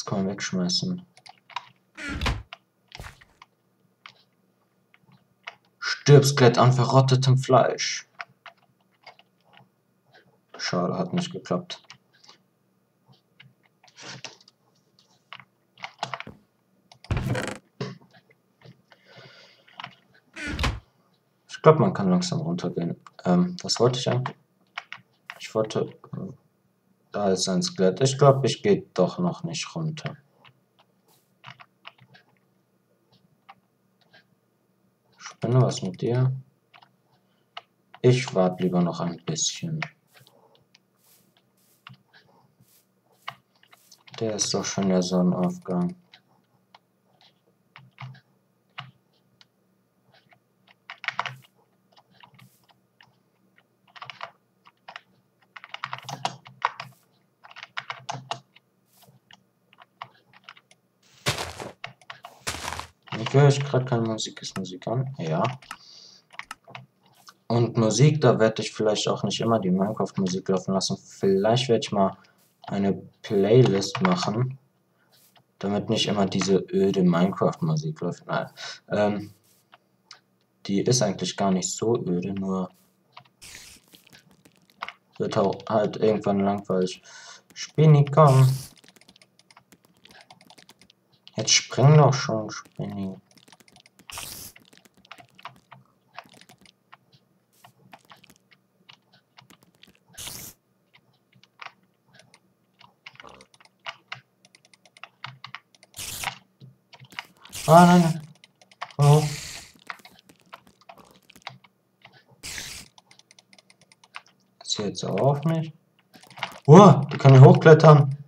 Das kann man wegschmeißen. Stirb, Skelett an verrottetem Fleisch. Schade, hat nicht geklappt. Ich glaube, man kann langsam runtergehen. Ähm, was wollte ich eigentlich? Ich wollte... Äh, da ist ein Skelett. Ich glaube, ich gehe doch noch nicht runter. Spinne, was mit dir? Ich warte lieber noch ein bisschen. Der ist doch schon der Sonnenaufgang. Ich höre ich gerade keine Musik, ist Musik an? Ja. Und Musik, da werde ich vielleicht auch nicht immer die Minecraft-Musik laufen lassen. Vielleicht werde ich mal eine Playlist machen, damit nicht immer diese öde Minecraft-Musik läuft. Nein. Ähm, die ist eigentlich gar nicht so öde, nur wird halt irgendwann langweilig. Spinny, komm. Jetzt spring doch schon, Spinny. Ah, nein, nein. Oh. Ist jetzt auf mich? Oh, die kann hier hochklettern.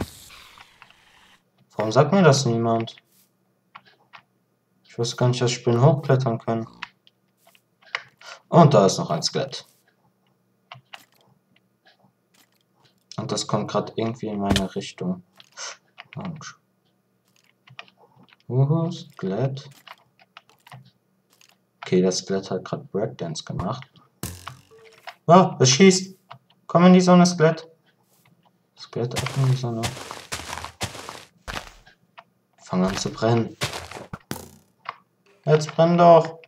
Sagt mir das niemand? Ich wusste gar nicht, dass Spinnen hochklettern können. Und da ist noch ein Skelett. Und das kommt gerade irgendwie in meine Richtung. Und uh, Skelett. Okay, das Skelett hat gerade Breakdance gemacht. Oh, es schießt. Komm in die Sonne, Skelett. Skelett ab in die Sonne. Fang an zu brennen. Jetzt brenn doch.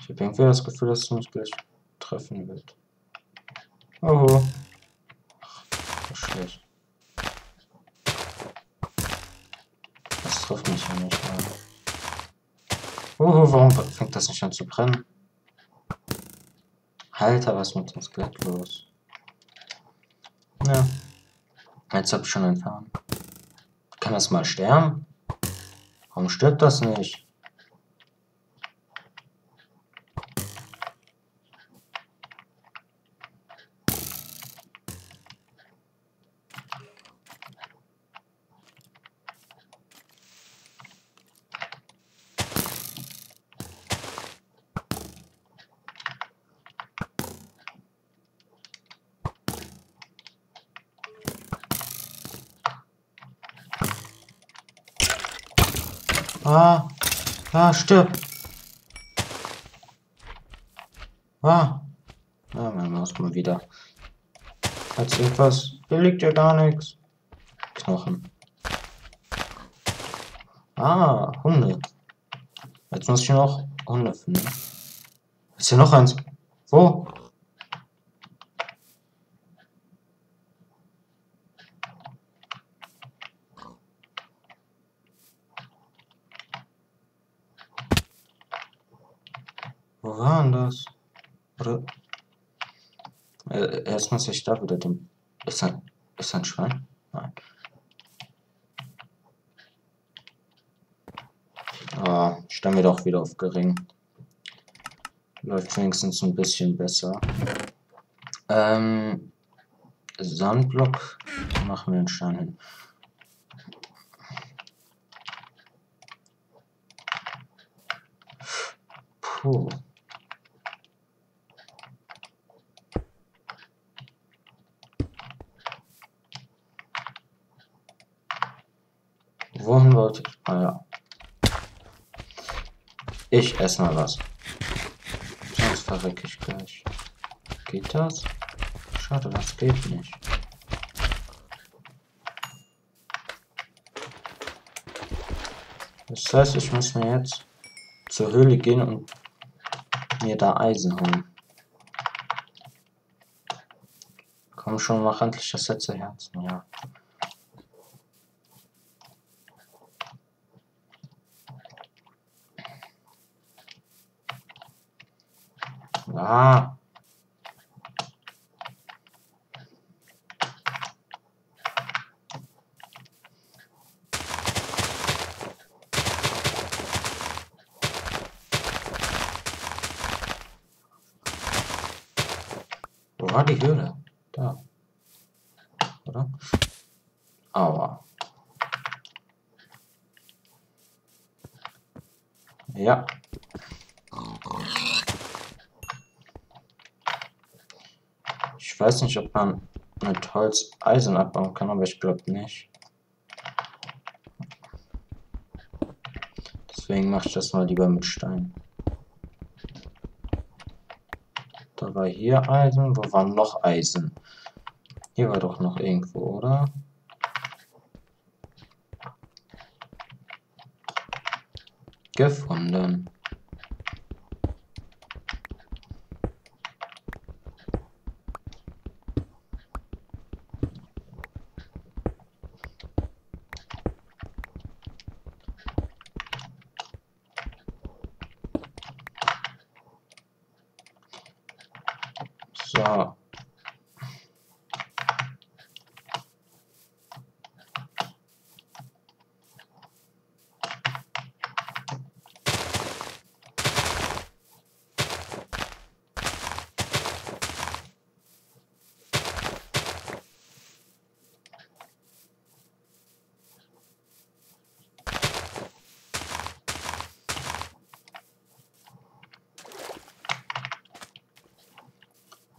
Ich habe irgendwie das Gefühl, dass es mich gleich treffen wird. Oh. Ach, schlecht. Das trifft mich ja nicht mal. Oh, warum fängt das nicht an zu brennen? Alter, was ist mit dem Skelett los? Ja. Jetzt hab ich schon entfernt. Kann das mal sterben? Warum stirbt das nicht? Ah, ah, stirb. Ah, ah, mein Maus mal wieder. Hat irgendwas? Hier liegt ja gar nichts. Knochen. Ah, Hunde. Jetzt muss ich noch Hunde finden. Ist hier noch eins? Wo? Wo war denn das? Oder? Äh, erst muss ich da wieder den. Ist ein. Ist ein Schwein? Nein. Ah, stellen wir doch wieder auf gering. Läuft wenigstens ein bisschen besser. Ähm, Sandblock machen wir einen Stein hin. Puh. Wohin wollte ich? Ah ja. Ich esse mal was. Sonst verrecke ich gleich. Geht das? Schade, das geht nicht. Das heißt, ich muss mir jetzt zur Höhle gehen und mir da Eisen holen. Komm schon, mach endlich das letzte Herzen, ja. Ah. Wo war die Höhle? Da. Oder? Aua. Ja. Ich weiß nicht, ob man mit Holz Eisen abbauen kann, aber ich glaube nicht. Deswegen mache ich das mal lieber mit Stein. Da war hier Eisen. Wo war noch Eisen? Hier war doch noch irgendwo, oder? Gefunden. So.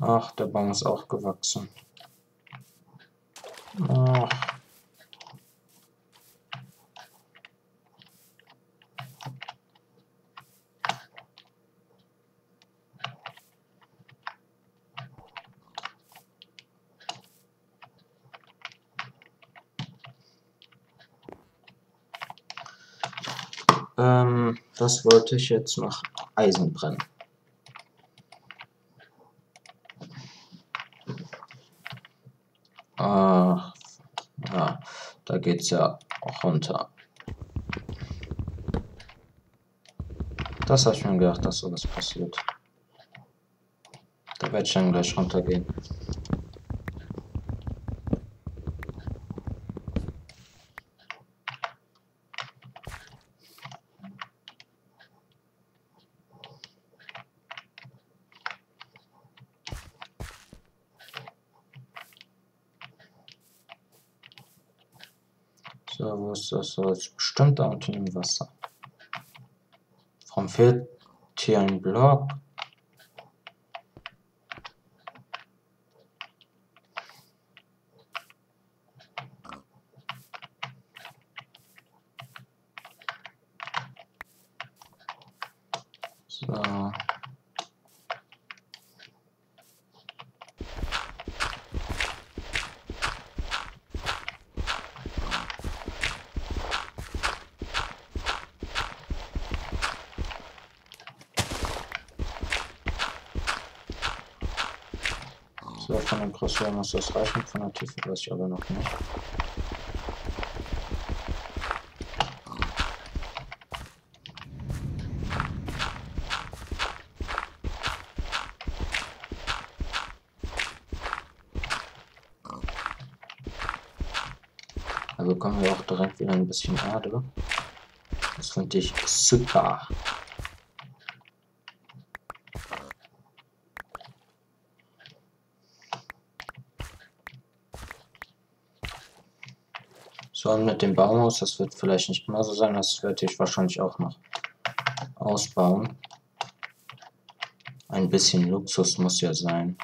Ach, der Baum ist auch gewachsen. Ach. Ähm, das wollte ich jetzt noch Eisen brennen. Ach, ja, da geht's ja runter. Das habe ich mir gedacht, dass sowas passiert. Da werde ich dann gleich runtergehen. So, wo ist das? So, ist bestimmt da unten im Wasser. Warum fehlt hier ein Block? So. So, von der Größe muss das reichen, von der Tiefe weiß ich aber noch nicht. Da bekommen wir auch direkt wieder ein bisschen Erde. Das finde ich super. So, und mit dem Baumhaus, das wird vielleicht nicht mehr so sein, das werde ich wahrscheinlich auch noch ausbauen. Ein bisschen Luxus muss ja sein.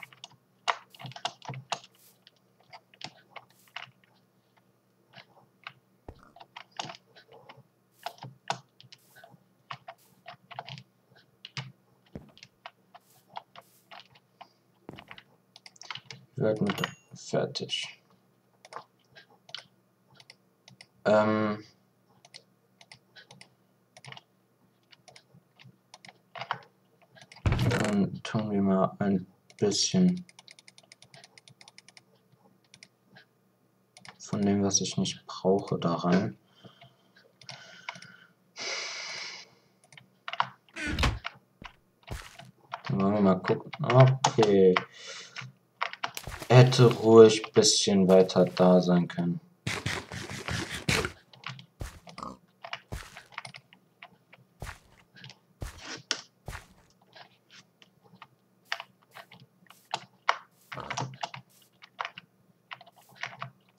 Wird fertig. Ähm. Dann tun wir mal ein bisschen von dem, was ich nicht brauche, da rein. Dann wollen wir mal gucken. Okay. Hätte ruhig ein bisschen weiter da sein können.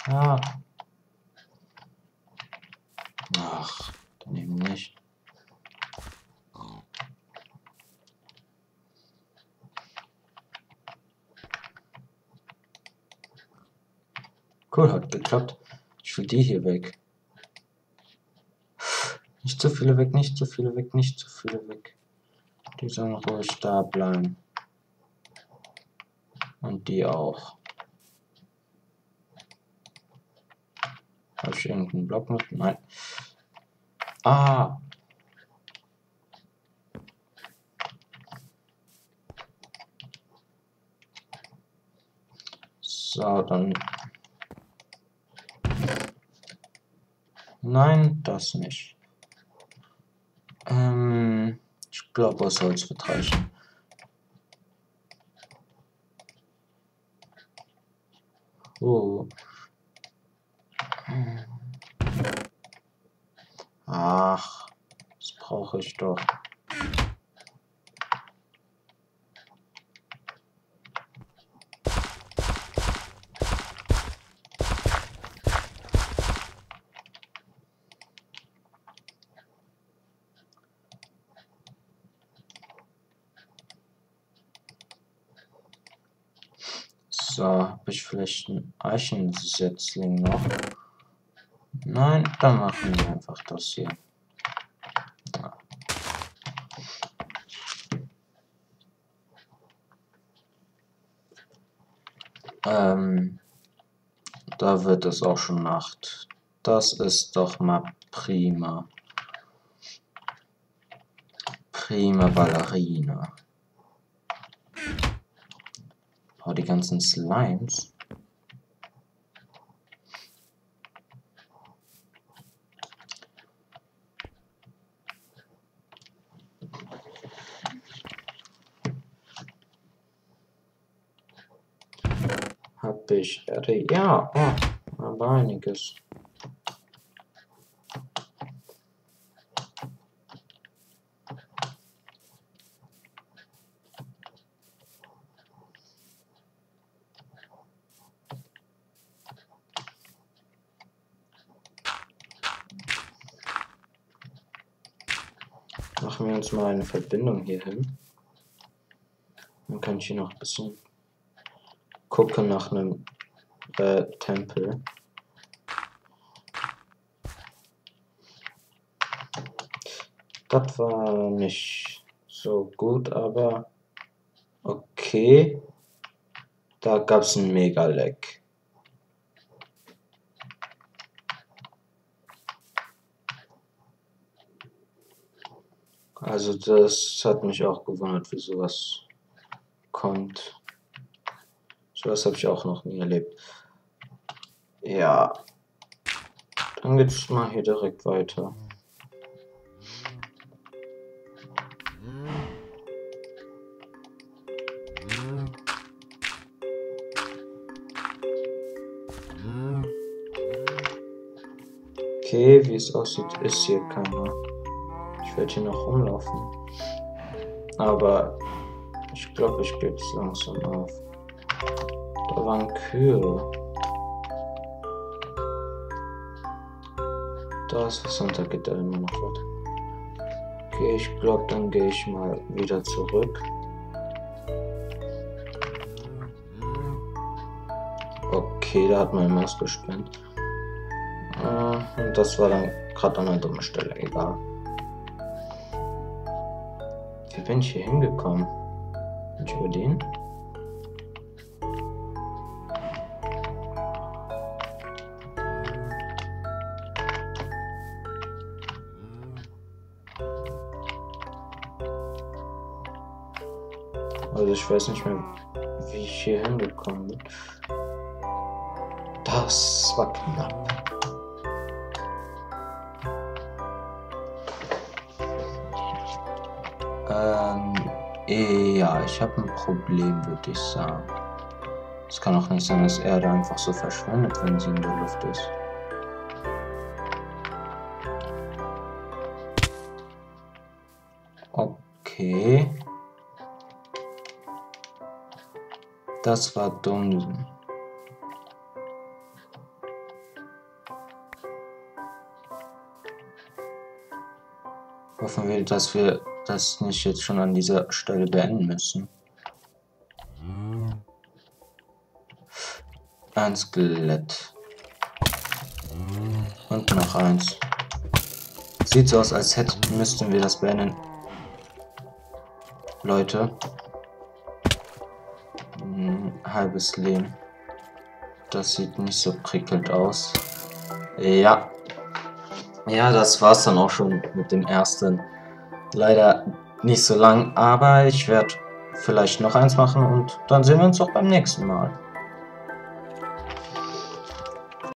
Ah. Ach, dann eben nicht. Cool, hat geklappt. Ich will die hier weg. Nicht zu viele weg, nicht zu viele weg, nicht zu viele weg. Die sollen ruhig da bleiben. Und die auch. Habe ich irgendeinen Block mit? Nein. Ah! So, dann Nein, das nicht. Ähm, ich glaube, was soll es reichen. Oh. Ach, das brauche ich doch. So, habe ich vielleicht einen Eichensetzling noch? Nein, dann machen wir einfach das hier. Ähm, da wird es auch schon Nacht. Das ist doch mal prima. Prima Ballerina. Oh, die ganzen Slimes. Hab ich. Ja, oh, aber einiges. Machen wir uns mal eine Verbindung hier hin. Dann kann ich hier noch ein bisschen gucken nach einem äh, Tempel. Das war nicht so gut, aber okay. Da gab es ein Mega-Leck. Also das hat mich auch gewundert, wie sowas kommt. Sowas habe ich auch noch nie erlebt. Ja. Dann geht's mal hier direkt weiter. Okay, wie es aussieht, ist hier keiner. Ich werde hier noch rumlaufen. Aber ich glaube, ich gebe es langsam auf. Da waren Kühe. Da ist was runter, geht da immer noch was. Okay, ich glaube, dann gehe ich mal wieder zurück. Okay, da hat mein Maus gespennt. Äh, und das war dann gerade an einer dummen Stelle, egal. Wie bin ich hier hingekommen? Bin ich über den? Also ich weiß nicht mehr, wie ich hier hingekommen bin. Das war knapp. Ähm, ja, ich habe ein Problem, würde ich sagen. Es kann auch nicht sein, dass Erde einfach so verschwindet, wenn sie in der Luft ist. Okay. Das war dumm. Hoffen wir, dass wir das nicht jetzt schon an dieser Stelle beenden müssen. Ein Skelett. Und noch eins. Sieht so aus, als hätten, müssten wir das beenden. Leute. Halbes Leben. Das sieht nicht so prickelnd aus. Ja. Ja, das war's dann auch schon mit dem ersten. Leider nicht so lang, aber ich werde vielleicht noch eins machen und dann sehen wir uns auch beim nächsten Mal.